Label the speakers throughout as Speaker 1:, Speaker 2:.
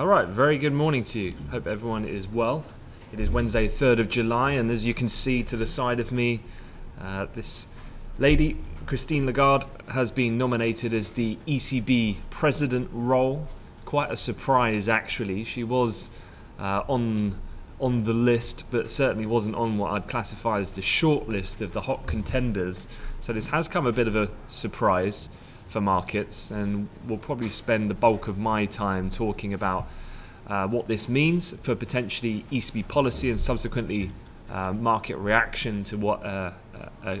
Speaker 1: All right, very good morning to you. Hope everyone is well. It is Wednesday, 3rd of July, and as you can see to the side of me, uh, this lady, Christine Lagarde, has been nominated as the ECB president role. Quite a surprise, actually. She was uh, on on the list, but certainly wasn't on what I'd classify as the short list of the hot contenders. So this has come a bit of a surprise for markets, and we'll probably spend the bulk of my time talking about uh, what this means for potentially ECB policy and subsequently uh, market reaction to what a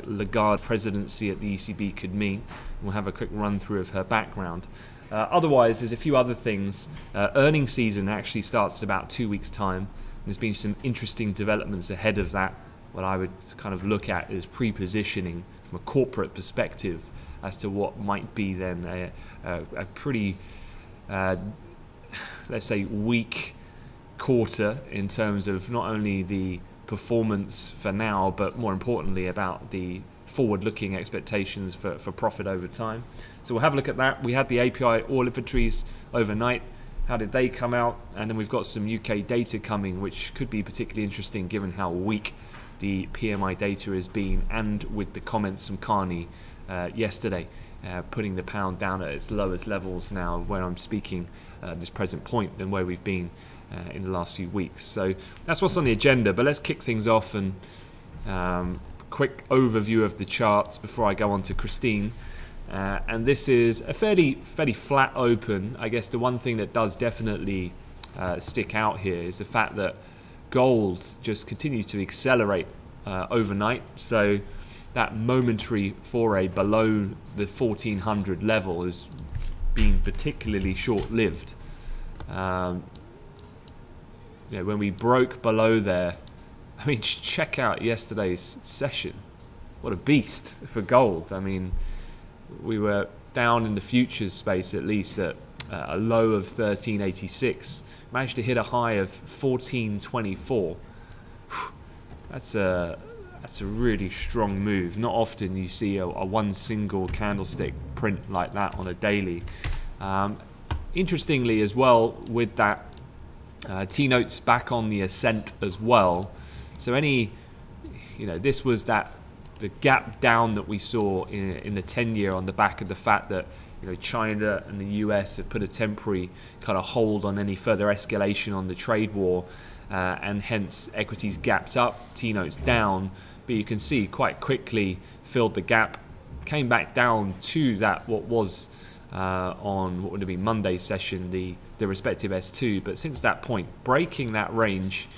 Speaker 1: Lagarde presidency at the ECB could mean. We'll have a quick run through of her background. Uh, otherwise, there's a few other things. Uh, earning season actually starts in about two weeks' time. There's been some interesting developments ahead of that. What I would kind of look at is pre-positioning from a corporate perspective as to what might be then a, a, a pretty, uh, let's say, weak quarter in terms of not only the performance for now, but more importantly about the forward-looking expectations for, for profit over time. So we'll have a look at that. We had the API oil inventories overnight. How did they come out? And then we've got some UK data coming, which could be particularly interesting given how weak the PMI data has been, and with the comments from Carney uh, yesterday, uh, putting the pound down at its lowest levels now where I'm speaking at uh, this present point than where we've been uh, in the last few weeks. So that's what's on the agenda. But let's kick things off and um, quick overview of the charts before I go on to Christine. Uh, and this is a fairly fairly flat open. I guess the one thing that does definitely uh, stick out here is the fact that gold just continues to accelerate overnight. So that momentary foray below the 1400 level has been particularly short-lived. Um, yeah, when we broke below there, I mean, check out yesterday's session. What a beast for gold. I mean, we were down in the futures space at least at uh, a low of 1386. Managed to hit a high of 1424. That's a that's a really strong move. Not often you see a, a one single candlestick print like that on a daily. Um, interestingly as well with that uh, T-notes back on the ascent as well. So any, you know, this was that the gap down that we saw in, in the 10 year on the back of the fact that you know China and the US have put a temporary kind of hold on any further escalation on the trade war, uh, and hence equities gapped up, T notes down but you can see quite quickly filled the gap, came back down to that what was uh, on what would have been Monday's session, the, the respective S2. But since that point, breaking that range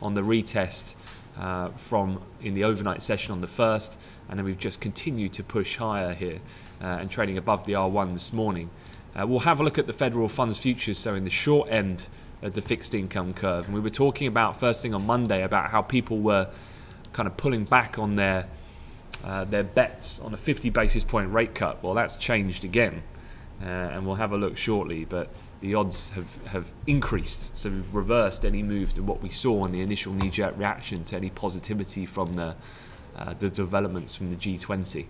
Speaker 1: on the retest uh, from in the overnight session on the first, and then we've just continued to push higher here uh, and trading above the R1 this morning. Uh, we'll have a look at the federal funds futures, so in the short end of the fixed income curve. And we were talking about first thing on Monday about how people were kind of pulling back on their uh, their bets on a 50 basis point rate cut. Well, that's changed again, uh, and we'll have a look shortly. But the odds have, have increased, so we've reversed any move to what we saw in the initial knee-jerk reaction to any positivity from the uh, the developments from the G20.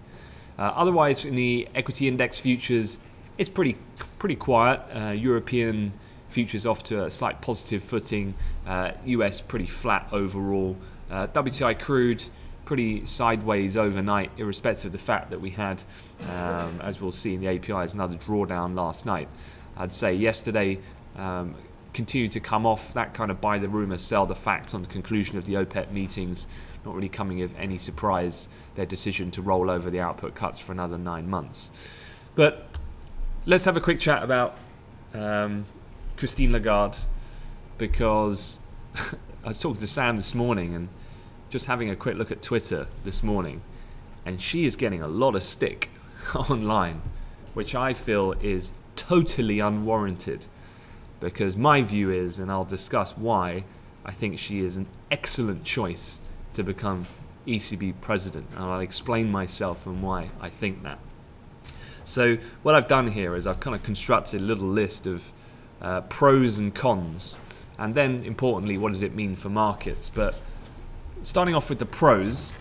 Speaker 1: Uh, otherwise, in the equity index futures, it's pretty pretty quiet. Uh, European futures off to a slight positive footing. US uh, pretty flat overall. Uh, WTI crude pretty sideways overnight, irrespective of the fact that we had, um, as we'll see in the APIs, another drawdown last night. I'd say yesterday um, continued to come off that kind of buy the rumour, sell the fact on the conclusion of the OPEC meetings, not really coming of any surprise, their decision to roll over the output cuts for another nine months. But let's have a quick chat about um, Christine Lagarde because I was talking to Sam this morning and just having a quick look at Twitter this morning, and she is getting a lot of stick online, which I feel is totally unwarranted. Because my view is, and I'll discuss why, I think she is an excellent choice to become ECB president, and I'll explain myself and why I think that. So, what I've done here is I've kind of constructed a little list of uh, pros and cons, and then importantly, what does it mean for markets? But starting off with the pros,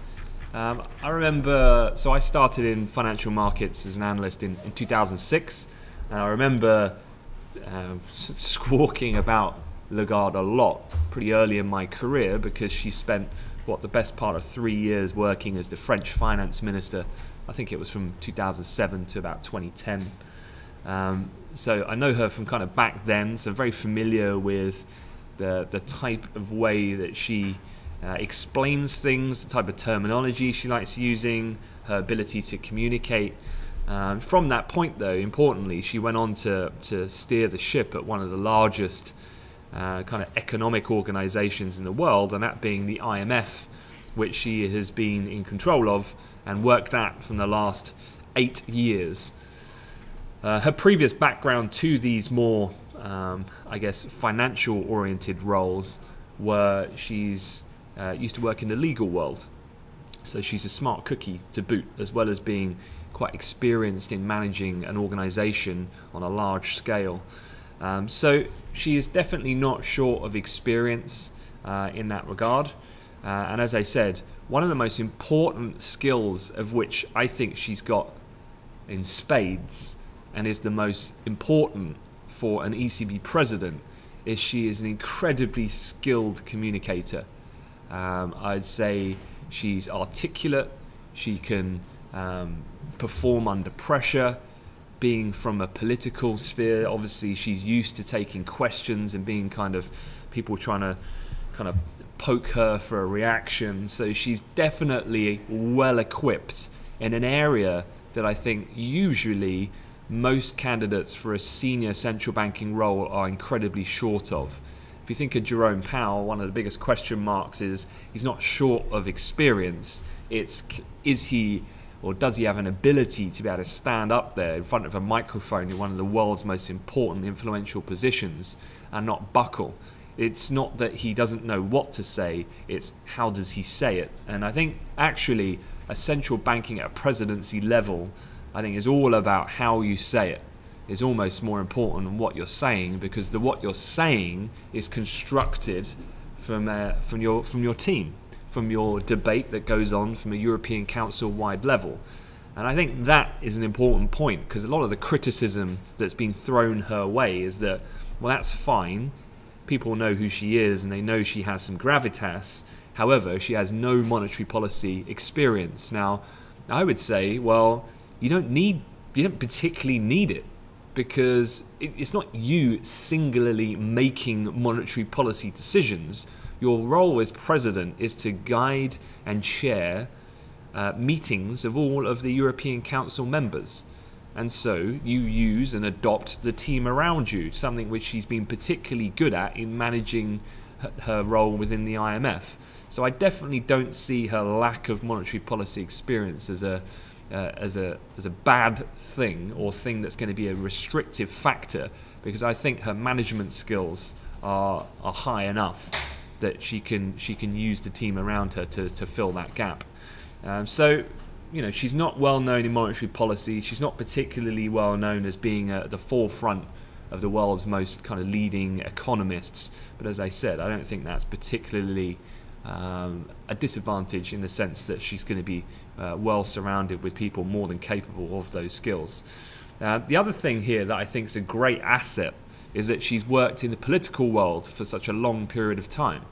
Speaker 1: um, I remember, so I started in financial markets as an analyst in, in 2006, and I remember uh, squawking about Lagarde a lot pretty early in my career because she spent what the best part of three years working as the French finance minister. I think it was from 2007 to about 2010. Um, so I know her from kind of back then, so very familiar with the the type of way that she uh, explains things, the type of terminology she likes using, her ability to communicate. Um, from that point, though, importantly, she went on to, to steer the ship at one of the largest uh, kind of economic organizations in the world, and that being the IMF, which she has been in control of and worked at from the last eight years. Uh, her previous background to these more, um, I guess, financial oriented roles were she's uh, used to work in the legal world. So she's a smart cookie to boot, as well as being quite experienced in managing an organization on a large scale. Um, so she is definitely not short of experience uh, in that regard. Uh, and as I said, one of the most important skills of which I think she's got in spades and is the most important for an ECB president is she is an incredibly skilled communicator. Um, I'd say she's articulate, she can um, perform under pressure. Being from a political sphere, obviously she's used to taking questions and being kind of people trying to kind of poke her for a reaction. So she's definitely well equipped in an area that I think usually most candidates for a senior central banking role are incredibly short of. You think of Jerome Powell, one of the biggest question marks is he's not short of experience. It's is he or does he have an ability to be able to stand up there in front of a microphone in one of the world's most important influential positions and not buckle? It's not that he doesn't know what to say, it's how does he say it. And I think actually a central banking at a presidency level I think is all about how you say it. Is almost more important than what you're saying because the what you're saying is constructed from uh, from your from your team, from your debate that goes on from a European Council wide level. And I think that is an important point because a lot of the criticism that's been thrown her way is that, well, that's fine. People know who she is and they know she has some gravitas. However, she has no monetary policy experience. Now, I would say, well, you don't need you don't particularly need it because it's not you singularly making monetary policy decisions. Your role as president is to guide and chair uh, meetings of all of the European Council members. And so you use and adopt the team around you, something which she's been particularly good at in managing her, her role within the IMF. So I definitely don't see her lack of monetary policy experience as a uh, as a as a bad thing or thing that's going to be a restrictive factor because I think her management skills are are high enough that she can she can use the team around her to, to fill that gap. Um, so you know she's not well known in monetary policy. She's not particularly well known as being at the forefront of the world's most kind of leading economists. But as I said, I don't think that's particularly um, a disadvantage in the sense that she's going to be uh, well surrounded with people more than capable of those skills. Uh, the other thing here that I think is a great asset is that she's worked in the political world for such a long period of time.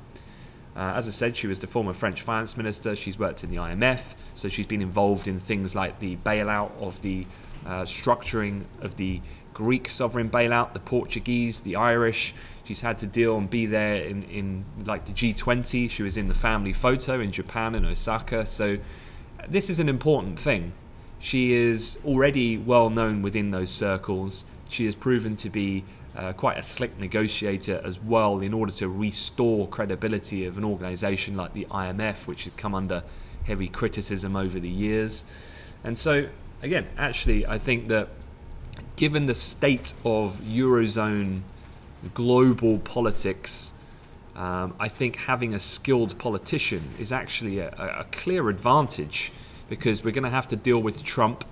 Speaker 1: Uh, as I said, she was the former French finance minister. She's worked in the IMF, so she's been involved in things like the bailout of the uh, structuring of the Greek sovereign bailout, the Portuguese, the Irish. She's had to deal and be there in, in like the G20. She was in the family photo in Japan and Osaka. So this is an important thing. She is already well known within those circles. She has proven to be uh, quite a slick negotiator as well in order to restore credibility of an organization like the IMF, which has come under heavy criticism over the years. And so, again, actually, I think that given the state of Eurozone global politics, um, I think having a skilled politician is actually a, a clear advantage because we're going to have to deal with Trump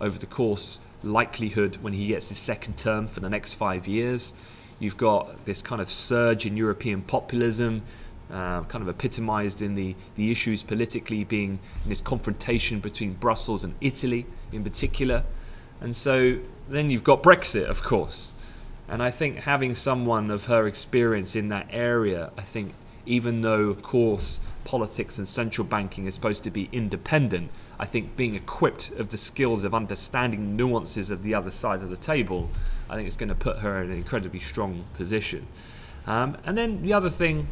Speaker 1: over the course likelihood when he gets his second term for the next five years. You've got this kind of surge in European populism, uh, kind of epitomized in the, the issues politically being in this confrontation between Brussels and Italy in particular. And so then you've got Brexit, of course. And I think having someone of her experience in that area, I think, even though, of course, politics and central banking is supposed to be independent, I think being equipped of the skills of understanding nuances of the other side of the table, I think it's going to put her in an incredibly strong position. Um, and then the other thing,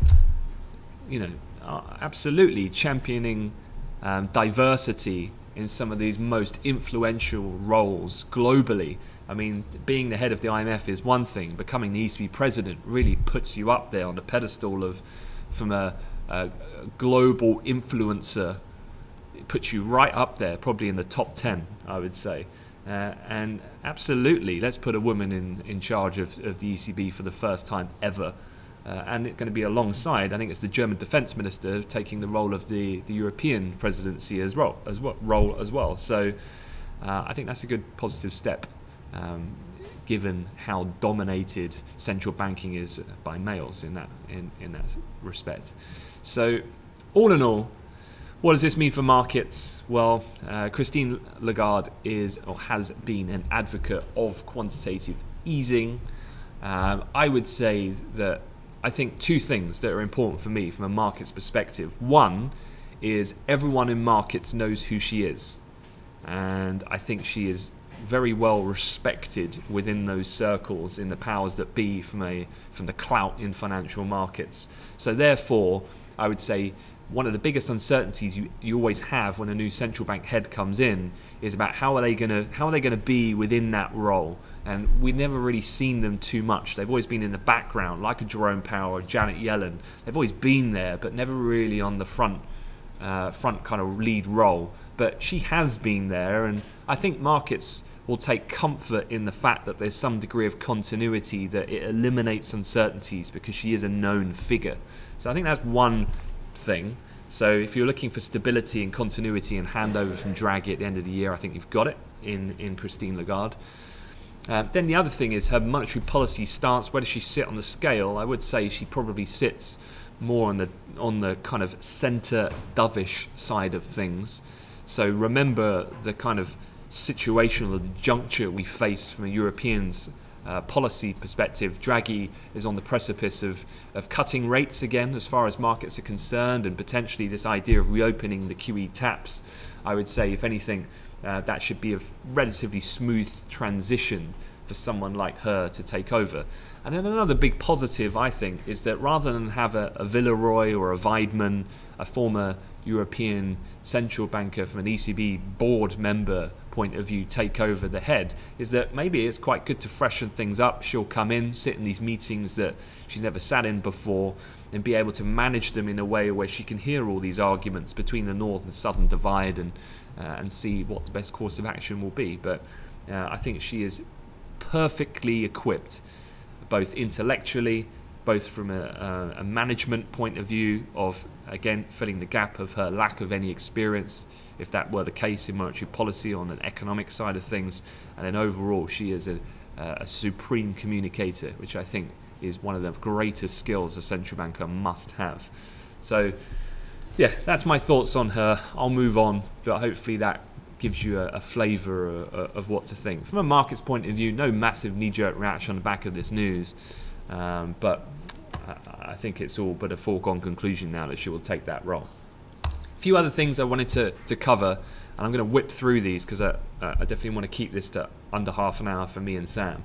Speaker 1: you know, uh, absolutely championing um, diversity in some of these most influential roles globally. I mean, being the head of the IMF is one thing. Becoming the ECB president really puts you up there on the pedestal of, from a, a global influencer. It puts you right up there, probably in the top ten, I would say. Uh, and absolutely, let's put a woman in, in charge of, of the ECB for the first time ever. Uh, and it's going to be alongside, I think it's the German defence minister taking the role of the, the European presidency as well, as well, role as well. So uh, I think that's a good positive step, um, given how dominated central banking is by males in that in, in that respect. So all in all, what does this mean for markets? Well, uh, Christine Lagarde is or has been an advocate of quantitative easing. Um, I would say that I think two things that are important for me from a markets perspective. One is everyone in markets knows who she is, and I think she is very well respected within those circles in the powers that be from a from the clout in financial markets. So therefore, I would say one of the biggest uncertainties you, you always have when a new central bank head comes in is about how are they gonna how are they gonna be within that role and we've never really seen them too much. They've always been in the background, like a Jerome Powell or Janet Yellen. They've always been there, but never really on the front, uh, front kind of lead role. But she has been there, and I think markets will take comfort in the fact that there's some degree of continuity that it eliminates uncertainties because she is a known figure. So I think that's one thing. So if you're looking for stability and continuity and handover from Draghi at the end of the year, I think you've got it in in Christine Lagarde. Uh, then the other thing is her monetary policy stance. Where does she sit on the scale? I would say she probably sits more on the on the kind of centre dovish side of things. So remember the kind of situational juncture we face from a European's uh, policy perspective. Draghi is on the precipice of, of cutting rates again as far as markets are concerned, and potentially this idea of reopening the QE taps. I would say, if anything, uh, that should be a relatively smooth transition for someone like her to take over. And then another big positive, I think, is that rather than have a, a Villeroy or a Weidmann, a former European central banker from an ECB board member point of view take over the head is that maybe it's quite good to freshen things up. She'll come in, sit in these meetings that she's never sat in before, and be able to manage them in a way where she can hear all these arguments between the north and southern divide and uh, and see what the best course of action will be. But uh, I think she is perfectly equipped, both intellectually, both from a, a, management point of view of again filling the gap of her lack of any experience, if that were the case in monetary policy on an economic side of things, and then overall she is a, a supreme communicator, which I think is one of the greatest skills a central banker must have. So yeah, that's my thoughts on her. I'll move on, but hopefully that gives you a, a flavour of, uh, of, what to think. From a market's point of view, no massive knee jerk reaction on the back of this news, um, but I, think it's all but a foregone conclusion now that she will take that role. A few other things I wanted to, to cover, and I'm going to whip through these because I, I definitely want to keep this to under half an hour for me and Sam.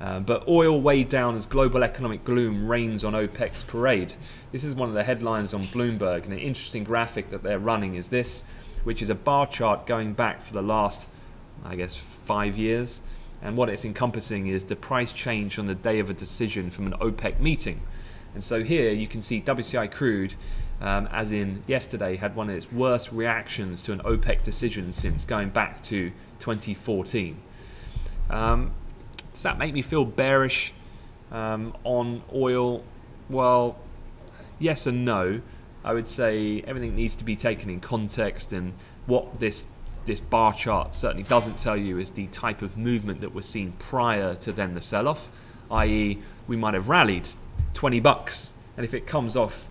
Speaker 1: Uh, but oil weighed down as global economic gloom rains on OPEC's parade. This is one of the headlines on Bloomberg, and an interesting graphic that they're running is this, which is a bar chart going back for the last, I guess, five years. And what it's encompassing is the price change on the day of a decision from an OPEC meeting. And so here you can see WTI crude, um, as in yesterday, had one of its worst reactions to an OPEC decision since going back to 2014. Um, does that make me feel bearish um, on oil? Well, yes and no. I would say everything needs to be taken in context, and what this this bar chart certainly doesn't tell you is the type of movement that was seen prior to then the sell-off, i.e., we might have rallied 20 bucks, and if it comes off,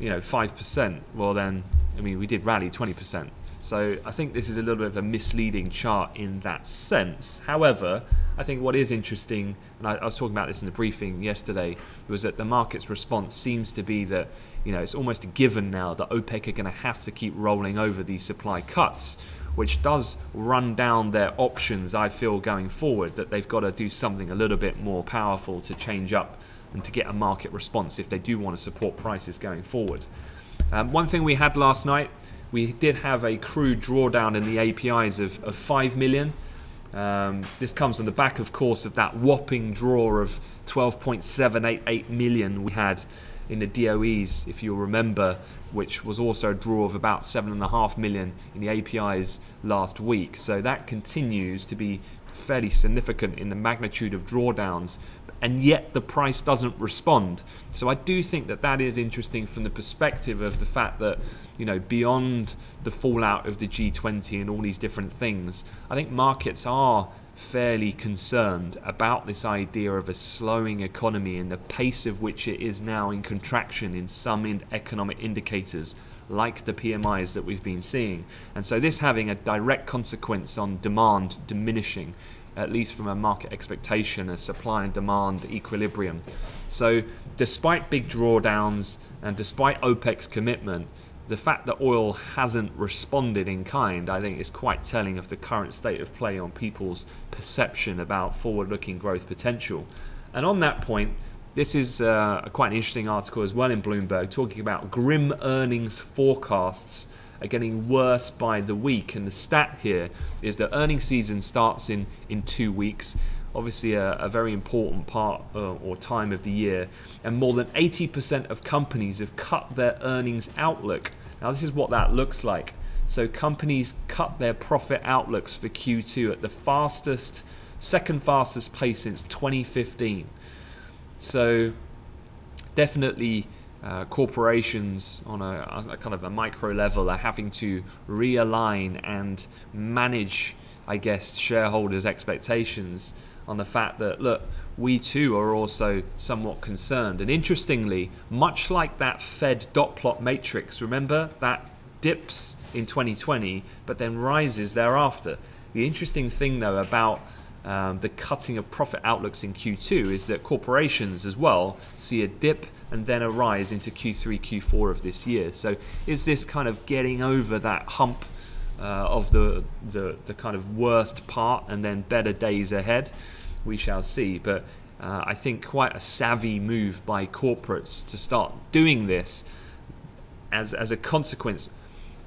Speaker 1: you know, five percent, well then, I mean, we did rally 20 percent. So I think this is a little bit of a misleading chart in that sense. However, I think what is interesting, and I, I, was talking about this in the briefing yesterday, was that the market's response seems to be that you know it's almost a given now that OPEC are going to have to keep rolling over these supply cuts, which does run down their options. I feel going forward that they've got to do something a little bit more powerful to change up and to get a market response if they do want to support prices going forward. Um, one thing we had last night, we did have a crude drawdown in the APIs of, of 5 million. Um, this comes on the back, of course, of that whopping draw of 12.788 million we had in the DOEs, if you'll remember, which was also a draw of about 7.5 million in the APIs last week. So that continues to be fairly significant in the magnitude of drawdowns and yet the price doesn't respond. So I do think that that is interesting from the perspective of the fact that, you know, beyond the fallout of the G20 and all these different things, I think markets are fairly concerned about this idea of a slowing economy and the pace of which it is now in contraction in some in economic indicators like the PMIs that we've been seeing. And so this having a direct consequence on demand diminishing at least from a market expectation, a supply and demand equilibrium. So, despite big drawdowns and despite OPEC's commitment, the fact that oil hasn't responded in kind, I think, is quite telling of the current state of play on people's perception about forward looking growth potential. And on that point, this is uh, quite an interesting article as well in Bloomberg talking about grim earnings forecasts are getting worse by the week. And the stat here is that earnings season starts in, in two weeks. Obviously, a, a very important part uh, or time of the year. And more than 80% of companies have cut their earnings outlook. Now, this is what that looks like. So, companies cut their profit outlooks for Q2 at the fastest, second fastest pace since 2015. So, definitely uh, corporations on a, a, kind of a micro level are having to realign and manage, I guess, shareholders' expectations on the fact that, look, we too are also somewhat concerned. And interestingly, much like that Fed dot plot matrix, remember that dips in 2020 but then rises thereafter. The interesting thing, though, about um, the cutting of profit outlooks in Q2 is that corporations as well see a dip and then a rise into Q3, Q4 of this year. So is this kind of getting over that hump uh, of the, the, the kind of worst part and then better days ahead? We shall see. But uh, I think quite a savvy move by corporates to start doing this as, as a consequence.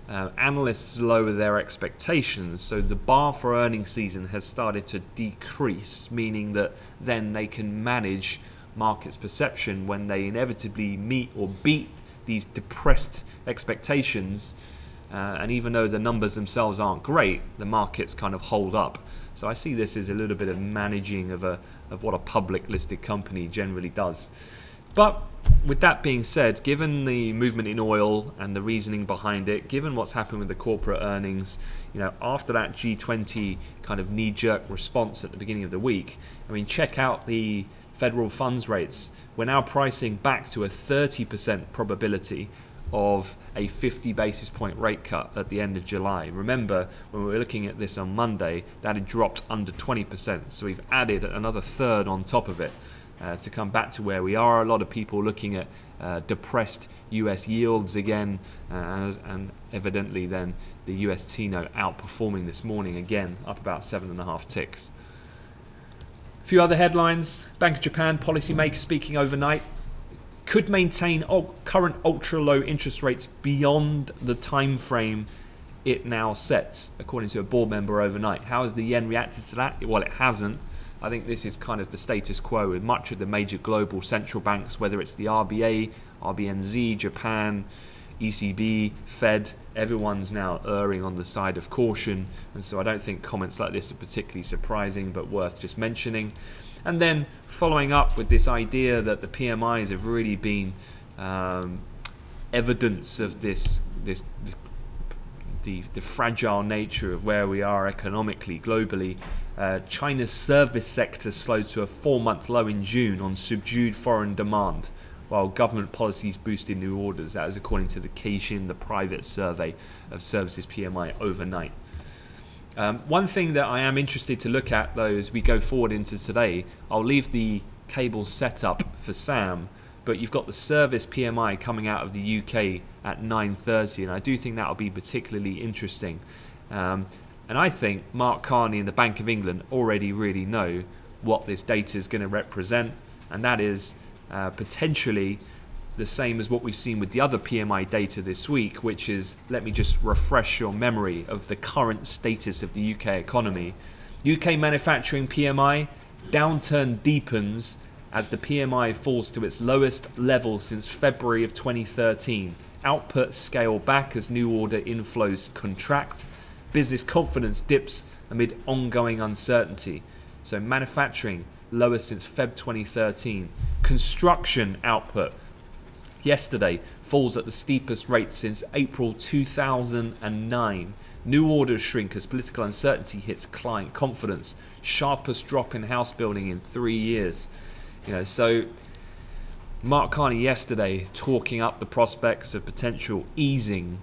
Speaker 1: Uh, analysts lower their expectations, so the bar for earnings season has started to decrease, meaning that then they can manage market's perception when they inevitably meet or beat these depressed expectations. Uh, and even though the numbers themselves aren't great, the markets kind of hold up. So I see this as a little bit of managing of a of what a public listed company generally does. But with that being said, given the movement in oil and the reasoning behind it, given what's happened with the corporate earnings, you know, after that G20 kind of knee-jerk response at the beginning of the week, I mean, check out the federal funds rates. We're now pricing back to a 30% probability of a 50 basis point rate cut at the end of July. Remember, when we were looking at this on Monday, that had dropped under 20%. So we've added another third on top of it uh, to come back to where we are. A lot of people looking at uh, depressed US yields again, uh, and evidently then the US T note outperforming this morning again, up about seven and a half ticks. A few other headlines. Bank of Japan policymaker speaking overnight could maintain current ultra low interest rates beyond the time frame it now sets, according to a board member overnight. How has the yen reacted to that? Well, it hasn't. I think this is kind of the status quo with much of the major global central banks, whether it's the RBA, RBNZ, Japan, ECB, Fed, everyone's now erring on the side of caution. And so I don't think comments like this are particularly surprising, but worth just mentioning. And then following up with this idea that the PMIs have really been um, evidence of this, this, this the, the, fragile nature of where we are economically, globally. Uh, China's service sector slowed to a four month low in June on subdued foreign demand while government policies boosted new orders. That is according to the Caixin, the private survey of services PMI overnight. Um, one thing that I am interested to look at, though, as we go forward into today, I'll leave the cable setup for Sam, but you've got the service PMI coming out of the UK at 9:30, and I do think that will be particularly interesting. Um, and I think Mark Carney and the Bank of England already really know what this data is going to represent, and that is uh, potentially the same as what we've seen with the other PMI data this week, which is let me just refresh your memory of the current status of the UK economy. UK manufacturing PMI downturn deepens as the PMI falls to its lowest level since February of 2013. Output scale back as new order inflows contract. Business confidence dips amid ongoing uncertainty. So manufacturing lowest since Feb 2013. Construction output yesterday falls at the steepest rate since April 2009. New orders shrink as political uncertainty hits client confidence. Sharpest drop in house building in three years. You know, so Mark Carney yesterday talking up the prospects of potential easing,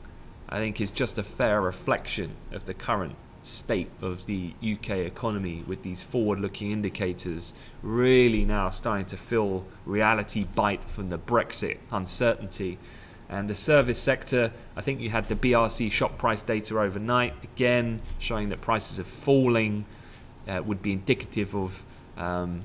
Speaker 1: I think is just a fair reflection of the current state of the UK economy with these forward looking indicators really now starting to feel reality bite from the Brexit uncertainty. And the service sector, I think you had the BRC shop price data overnight, again showing that prices are falling, uh, would be indicative of um,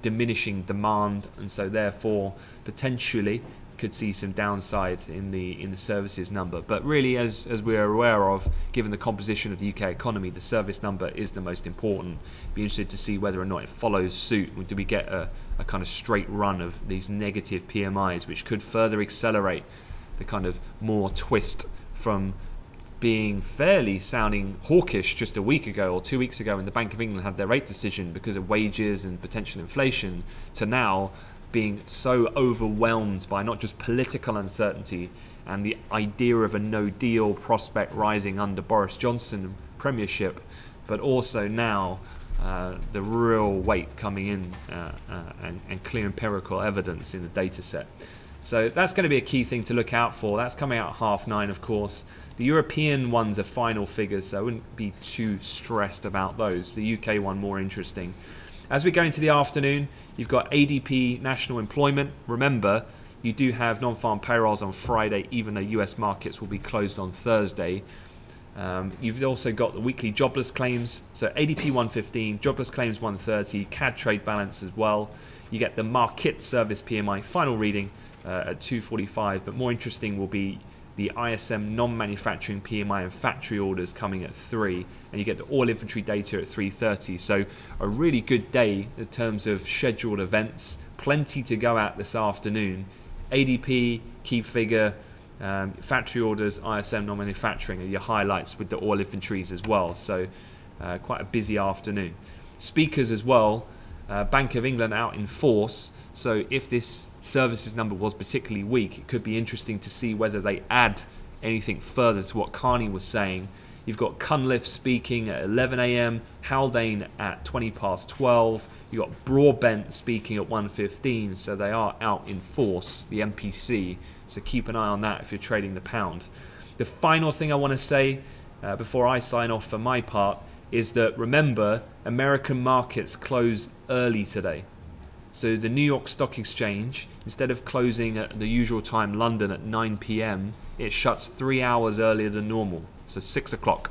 Speaker 1: diminishing demand, and so therefore potentially could see some downside in the in the services number. But really, as as we're aware of, given the composition of the UK economy, the service number is the most important. Be interested to see whether or not it follows suit. Do we get a, a kind of straight run of these negative PMIs, which could further accelerate the kind of more twist from being fairly sounding hawkish just a week ago or two weeks ago when the Bank of England had their rate decision because of wages and potential inflation to now being so overwhelmed by not just political uncertainty and the idea of a no deal prospect rising under Boris Johnson premiership, but also now uh, the real weight coming in uh, uh, and, and, clear empirical evidence in the data set. So that's going to be a key thing to look out for. That's coming out at half nine, of course. The European ones are final figures, so I wouldn't be too stressed about those. The UK one more interesting. As we go into the afternoon, you've got ADP national employment. Remember, you do have non farm payrolls on Friday, even though US markets will be closed on Thursday. Um, you've also got the weekly jobless claims, so ADP 115, jobless claims 130, CAD trade balance as well. You get the Markit service PMI final reading uh, at 245, but more interesting will be the ISM non-manufacturing PMI and factory orders coming at 3 and you get the oil inventory data at 3.30 so a really good day in terms of scheduled events. Plenty to go at this afternoon. ADP key figure um, factory orders ISM non-manufacturing are your highlights with the oil inventories as well. So uh, quite a busy afternoon. Speakers as well uh, Bank of England out in force so if this services number was particularly weak, it could be interesting to see whether they add anything further to what Carney was saying. You've got Cunliffe speaking at 11 a.m., Haldane at 20 past 12. You've got Broadbent speaking at 1.15, so they are out in force, the MPC. So keep an eye on that if you're trading the pound. The final thing I want to say uh, before I sign off for my part is that remember, American markets close early today. So the New York Stock Exchange, instead of closing at the usual time, London at 9 p.m., it shuts three hours earlier than normal, so six o'clock.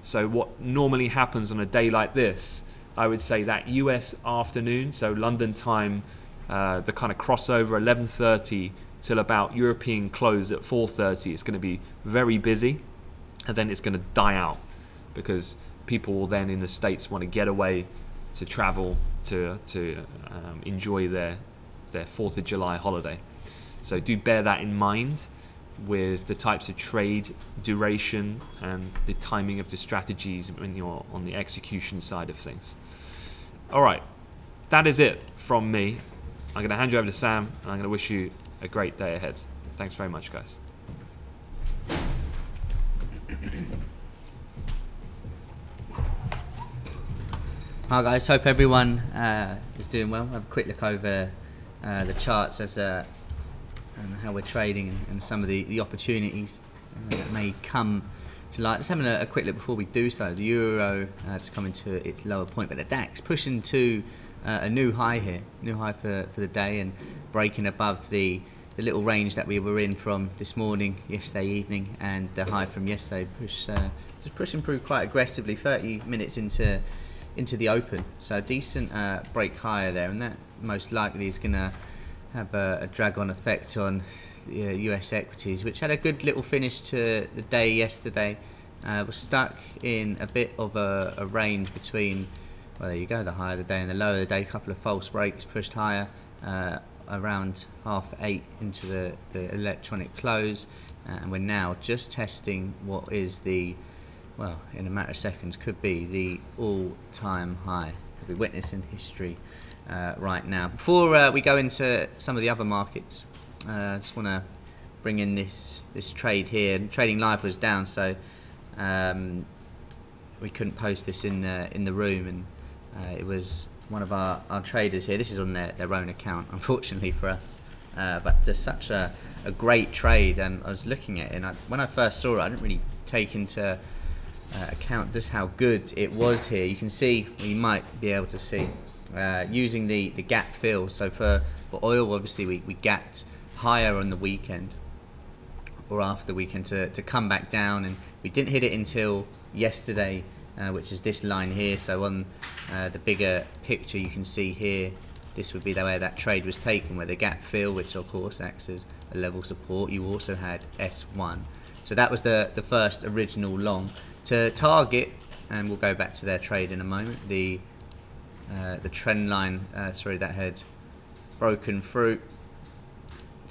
Speaker 1: So what normally happens on a day like this, I would say that U.S. afternoon, so London time, uh, the kind of crossover 11:30 till about European close at 4:30, it's going to be very busy, and then it's going to die out because people will then in the states want to get away to travel to to um, enjoy their their Fourth of July holiday. So do bear that in mind with the types of trade duration and the timing of the strategies when you're on the execution side of things. All right, that is it from me. I'm going to hand you over to Sam, and I'm going to wish you a great day ahead. Thanks very much, guys.
Speaker 2: Hi guys, hope everyone uh, is doing well. Have a quick look over uh, the charts as uh, and how we're trading and, and, some of the, the opportunities uh, that may come to light. Just having a, a, quick look before we do so. The euro uh, just coming to its lower point, but the DAX pushing to uh, a new high here, new high for, for the day, and breaking above the the little range that we were in from this morning, yesterday evening, and the high from yesterday. Push uh, just pushing through quite aggressively. 30 minutes into into the open, so a decent uh, break higher there, and that most likely is going to have a, a drag-on effect on US equities, which had a good little finish to the day yesterday. Uh, was stuck in a bit of a, a, range between, well, there you go, the higher the day and the lower the day. A couple of false breaks pushed higher uh, around half eight into the, the electronic close, uh, and we're now just testing what is the, well, in a matter of seconds, could be the all-time high. Could be witnessing history uh, right now. Before uh, we go into some of the other markets, uh, I just want to bring in this this trade here. Trading live was down, so um, we couldn't post this in the in the room, and uh, it was one of our, our traders here. This is on their, their own account, unfortunately for us. Uh, but just such a, a great trade. And I was looking at it, and I, when I first saw it, I didn't really take into uh, account just how good it was here. You can see, well, you might be able to see, uh, using the, the gap fill. So for, for oil, obviously, we, we gapped higher on the weekend or after the weekend to, to come back down. And we didn't hit it until yesterday uh, which is this line here. So on uh, the bigger picture you can see here this would be the way that trade was taken where the gap fill which of course acts as a level support. You also had S1 so that was the the first original long to target and we'll go back to their trade in a moment the uh, the trend line uh, sorry that had broken through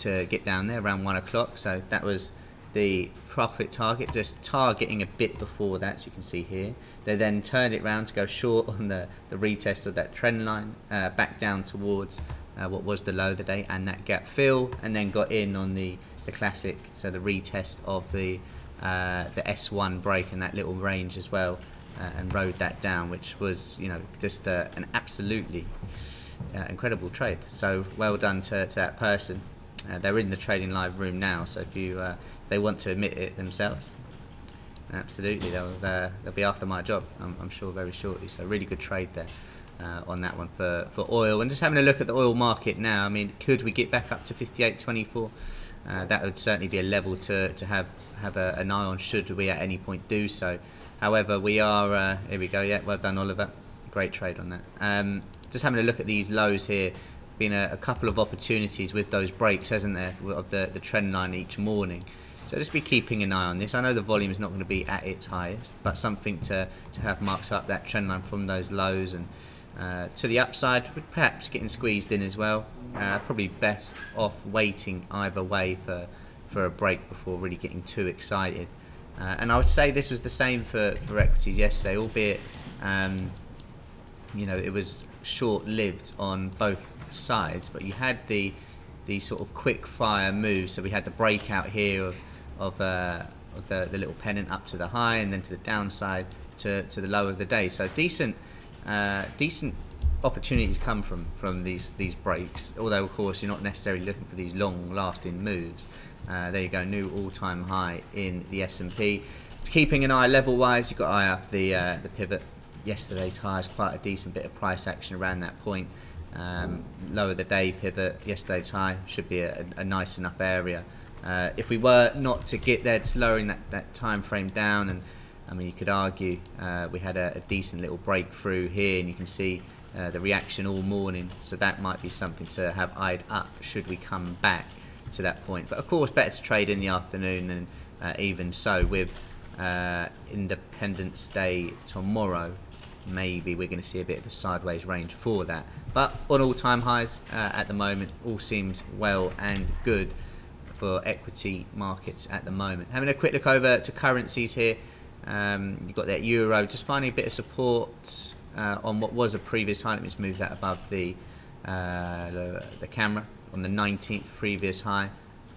Speaker 2: to get down there around one o'clock. So that was the profit target, just targeting a bit before that, so you can see here. They then turned it around to go short on the, the retest of that trend line, uh, back down towards uh, what was the low of the day and that gap fill, and then got in on the, the classic, so the retest of the uh, the S1 break and that little range as well, uh, and rode that down, which was you know just uh, an absolutely uh, incredible trade. So well done to, to that person. Uh, they're in the trading live room now, so if you if they want to admit it themselves, absolutely they'll they'll be after my job. I'm, I'm, sure very shortly. So really good trade there. On that one for, for oil and just having a look at the oil market now I mean could we get back up to 58.24 uh, that would certainly be a level to, to have have a, an eye on should we at any point do so however we are uh, here we go yeah well done Oliver great trade on that um, just having a look at these lows here been a, a, couple of opportunities with those breaks, hasn't there, of the, the trend line each morning. So just be keeping an eye on this. I know the volume is not going to be at its highest, but something to, to have marks up that trend line from those lows and uh, to the upside, perhaps getting squeezed in as well. Uh, probably best off waiting either way for, for a break before really getting too excited. Uh, and I would say this was the same for, for equities yesterday, albeit um, you know it was short-lived on both sides, but you had the the sort of quick fire move, So we had the breakout here of of, uh, of the, the little pennant up to the high and then to the downside to, to the low of the day. So decent uh, decent opportunities come from from these these breaks. Although of course you're not necessarily looking for these long lasting moves. Uh, there you go, new all-time high in the S&P. Keeping an eye level-wise, you've got eye up the uh, the pivot. Yesterday's high is quite a decent bit of price action around that point. Um, lower the day pivot, yesterday's high should be a, a nice enough area. Uh, if we were not to get there, just lowering that, that time frame down, and I mean, you could argue uh, we had a, a, decent little breakthrough here, and you can see uh, the reaction all morning. So that might be something to have eyed up should we come back to that point. But of course, better to trade in the afternoon, and uh, even so, with uh, Independence Day tomorrow, maybe we're going to see a bit of a sideways range for that. But on all-time highs uh, at the moment, all seems well and good for equity markets at the moment. Having a quick look over to currencies here. Um, you've got that euro, just finding a bit of support uh, on what was a previous high. Let me just move that above the, uh, the, the, camera on the 19th previous high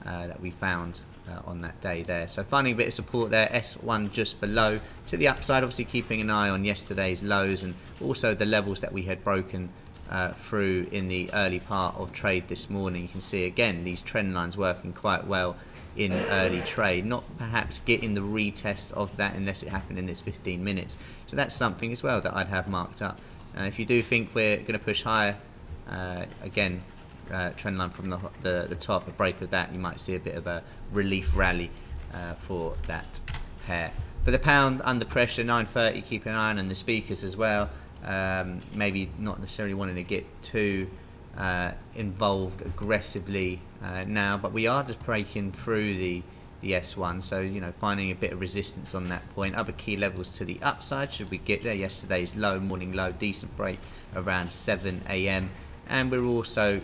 Speaker 2: uh, that we found uh, on that day there. So finding a bit of support there, S1 just below. To the upside, obviously keeping an eye on yesterday's lows and also the levels that we had broken uh, through in the early part of trade this morning. You can see again these trend lines working quite well in early trade, not perhaps getting the retest of that unless it happened in this 15 minutes. So that's something as well that I'd have marked up. Uh, if you do think we're going to push higher, uh, again, uh, trend line from the, the, the top, a break of that, you might see a bit of a relief rally uh, for that pair. For the pound, under pressure, 930, keep an eye on the speakers as well. Um, maybe not necessarily wanting to get too uh, involved aggressively uh, now, but we are just breaking through the the S1, so you know finding a bit of resistance on that point. Other key levels to the upside should we get there. Yesterday's low, morning low, decent break around 7 a.m. And we're also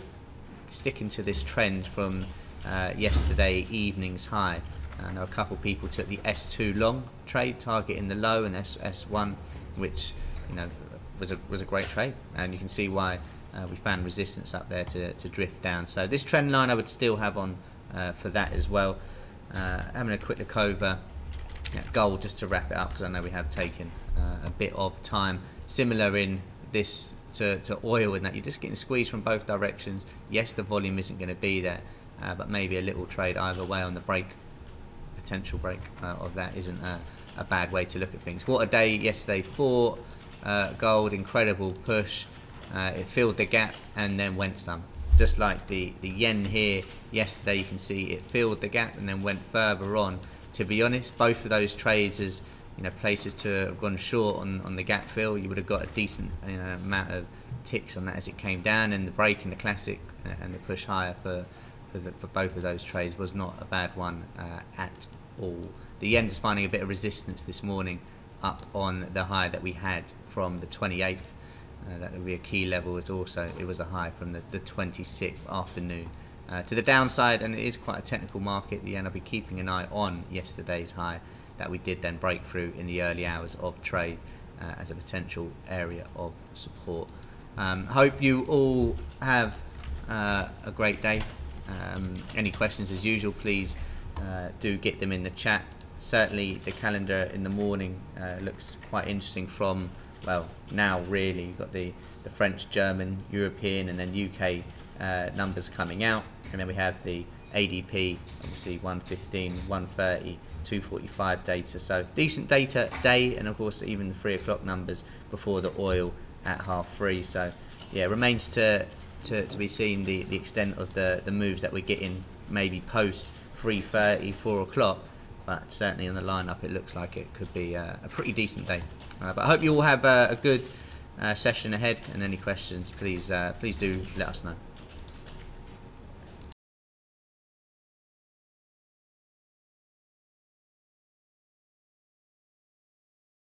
Speaker 2: sticking to this trend from uh, yesterday evening's high. I know a couple of people took the S2 long trade, targeting the low and S S1, which you know was a was a great trade, and you can see why uh, we found resistance up there to, to drift down. So this trend line I would still have on uh, for that as well. Uh, having a quick look over yeah, gold just to wrap it up because I know we have taken uh, a bit of time. Similar in this to, to oil in that you're just getting squeezed from both directions. Yes, the volume isn't going to be there, uh, but maybe a little trade either way on the break, potential break uh, of that isn't a, a, bad way to look at things. What a day yesterday for gold, incredible push. Uh, it filled the gap and then went some. Just like the, the yen here yesterday, you can see it filled the gap and then went further on. To be honest, both of those trades as you know places to have gone short on, on the gap fill, you would have got a decent you know, amount of ticks on that as it came down. And the break in the classic uh, and the push higher for for, the, for both of those trades was not a bad one uh, at all. The yen is finding a bit of resistance this morning up on the high that we had from the 28th uh, that would be a key level. Is also it was a high from the, the 26th afternoon. Uh, to the downside, and it is quite a technical market. The yen I'll be keeping an eye on yesterday's high that we did then break through in the early hours of trade uh, as a potential area of support. Um, hope you all have uh, a great day. Um, any questions, as usual, please uh, do get them in the chat. Certainly, the calendar in the morning uh, looks quite interesting from well, now really you've got the, the French, German, European, and then UK uh, numbers coming out. And then we have the ADP, obviously 115, 130, 245 data. So decent data day, and of course even the three o'clock numbers before the oil at half three. So yeah, remains to to, to be seen the, the extent of the, the moves that we're getting maybe post 3.30, 4 o'clock. But certainly on the lineup, it looks like it could be a, a pretty decent day. Uh, but I hope you all have uh, a good uh, session ahead, and any questions, please please do let us know.